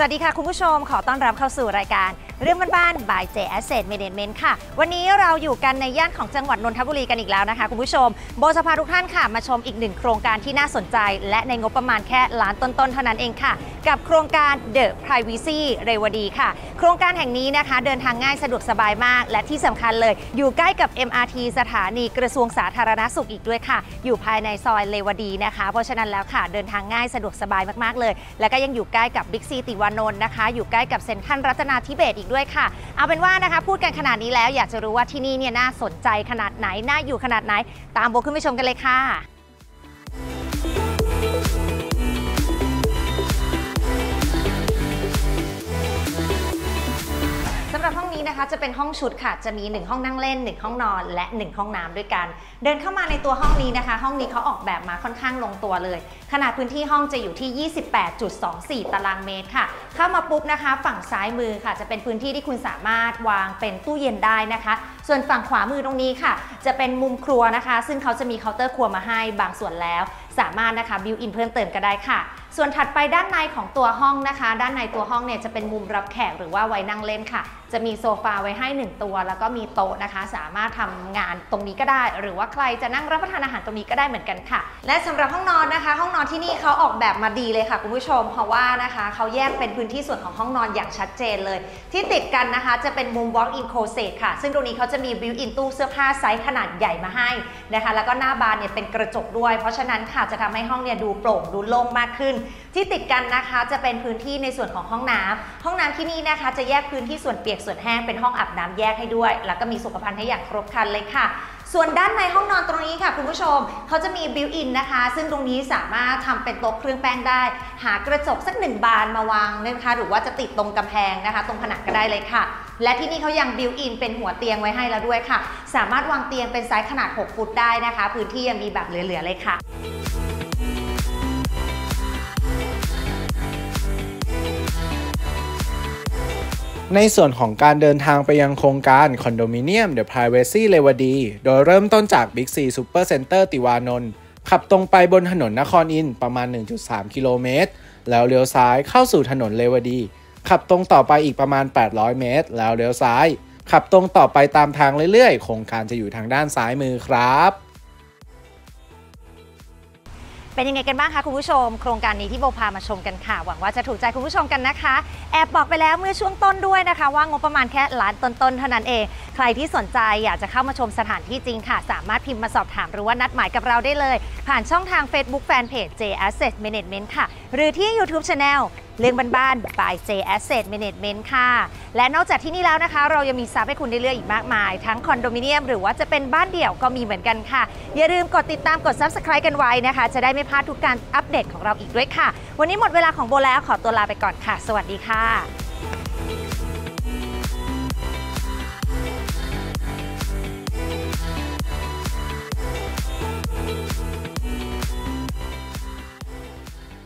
สวัสดีค่ะคุณผู้ชมขอต้อนรับเข้าสู่รายการ เรื่องบ้านๆ by J Asset Management ค่ะ วันนี้เราอยู่กันในย่านของจังหวัดนนทบุรีกันอีกแล้วนะคะ คุณผู้ชม โบจะพาทุกท่านค่ะ มาชมอีกหนึ่งโครงการที่น่าสนใจ และในงบประมาณแค่ล้านต้นๆ เท่านั้นเองค่ะ กับโครงการ The Privacy เรวดีค่ะ โครงการแห่งนี้นะคะ เดินทางง่ายสะดวกสบายมาก และที่สำคัญเลย อยู่ใกล้กับ MRT สถานีกระทรวงสาธารณสุขอีกด้วยค่ะ อยู่ภายในซอยเรวดีนะคะ เพราะฉะนั้นแล้วค่ะ เดินทางง่ายสะดวกสบายมากๆเลย แล้วก็ยังอยู่ใกล้กับบิ๊กซีติวานนท์นะคะ อยู่ใกล้กับเซ็นทรัลรัตนาธิเบศอีกด้วยค่ะ เอาเป็นว่านะคะพูดกันขนาดนี้แล้วอยากจะรู้ว่าที่นี่เนี่ยน่าสนใจขนาดไหนน่าอยู่ขนาดไหน ตามโบขึ้นไปชมกันเลยค่ะ องนี้นะคะจะเป็นห้องชุดค่ะ จะมี 1 ห้องนั่งเล่น 1 ห้องนอน และ 1 ห้องน้ำด้วยกัน เดินเข้ามาในตัวห้องนี้นะคะ ห้องนี้เขาออกแบบมาค่อนข้างลงตัวเลย ขนาดพื้นที่ห้องจะอยู่ที่ 28.24 ตารางเมตรค่ะ เข้ามาปุ๊บนะคะ ฝั่งซ้ายมือค่ะ จะเป็นพื้นที่ที่คุณสามารถวางเป็นตู้เย็นได้นะคะ ส่วนฝั่งขวามือตรงนี้ค่ะ จะเป็นมุมครัวนะคะ ซึ่งเขาจะมีเคาน์เตอร์ครัวมาให้บางส่วนแล้วสามารถนะคะ built-in เพิ่มเติมก็ได้ค่ะ ส่วนถัดไปด้านในของตัวห้องนะคะ ด้านในตัวห้องเนี่ยจะเป็นมุมรับแขกหรือว่าไว้นั่งเล่นค่ะ จะมีโซฟาไว้ให้ 1 ตัว แล้วก็มีโต๊ะนะคะ สามารถทำงานตรงนี้ก็ได้ หรือว่าใครจะนั่งรับประทานอาหารตรงนี้ก็ได้เหมือนกันค่ะ และสำหรับห้องนอนนะคะ ห้องนอนที่นี่เขาออกแบบมาดีเลยค่ะคุณผู้ชม เพราะว่านะคะเขาแยกเป็นพื้นที่ส่วนของห้องนอนอย่างชัดเจนเลย ที่ติดกันนะคะจะเป็นมุม walk-in closet ค่ะ ซึ่งตรงนี้เขาจะมีวิวอินตู้เสื้อผ้าไซส์ขนาดใหญ่มาให้นะคะแล้วก็หน้าบานเนี่ยเป็นกระจกด้วย เพราะฉะนั้นค่ะจะทำให้ห้องเนี่ยดูโปร่งดูโล่งมากขึ้น ที่ติดกันนะคะจะเป็นพื้นที่ในส่วนของห้องน้ำห้องน้ำที่นี่นะคะจะแยกพื้นที่ส่วนเปียกส่วนแห้งเป็นห้องอาบน้ำแยกให้ด้วย แล้วก็มีสุขภัณฑ์ให้อย่างครบครันเลยค่ะ ส่วนด้านในห้องนอนตรงนี้ค่ะคุณผู้ชมเขาจะมี built-in นะคะ ซึ่งตรงนี้สามารถทำเป็นโต๊ะเครื่องแป้งได้ หากระจกสักหนึ่งบานมาวางนะคะ หรือว่าจะติดตรงกำแพงนะคะ ตรงผนังก็ได้เลยค่ะ และที่นี่เขายัง built-in เป็นหัวเตียงไว้ให้แล้วด้วยค่ะ สามารถวางเตียงเป็นไซส์ขนาด 6 ฟุตได้นะคะ พื้นที่ยังมีแบบเหลือๆเลยค่ะ ในส่วนของการเดินทางไปยังโครงการคอนโดมิเนียม The Privacy เลวดี โดยเริ่มต้นจาก Big C Super Center ติวานนท์ขับตรงไปบนถนนนครอินประมาณ 1.3 กิโลเมตร แล้วเลี้ยวซ้ายเข้าสู่ถนนเลวดี ขับตรงต่อไปอีกประมาณ 800 เมตร แล้วเลี้ยวซ้าย ขับตรงต่อไปตามทางเรื่อยๆ โครงการจะอยู่ทางด้านซ้ายมือครับ เป็นยังไงกันบ้างคะคุณผู้ชม โครงการนี้ที่โบพามาชมกันค่ะ หวังว่าจะถูกใจคุณผู้ชมกันนะคะ แอบบอกไปแล้วเมื่อช่วงต้นด้วยนะคะ ว่างบประมาณแค่ล้านต้นๆเท่านั้นเอง ใครที่สนใจอยากจะเข้ามาชมสถานที่จริงค่ะ สามารถพิมพ์มาสอบถามหรือว่านัดหมายกับเราได้เลย ผ่านช่องทาง Facebook Fanpage J Asset Management ค่ะ หรือที่ YouTube Channel เรื่องบ้านๆ by J Asset Management ค่ะ และนอกจากที่นี่แล้วนะคะ เรายังมีซับให้คุณได้เลือกอีกมากมาย ทั้งคอนโดมิเนียมหรือว่าจะเป็นบ้านเดี่ยวก็มีเหมือนกันค่ะ อย่าลืมกดติดตามกด Subscribe กันไว้นะคะ จะได้ไม่พลาดทุกการอัปเดตของเราอีกด้วยค่ะ วันนี้หมดเวลาของโบแล้วขอตัวลาไปก่อนค่ะ สวัสดีค่ะ